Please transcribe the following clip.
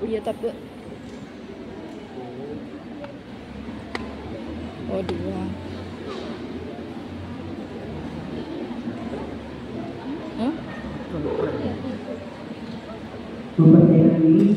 Iya tapi Oh dua Hah? Mempercayakan diri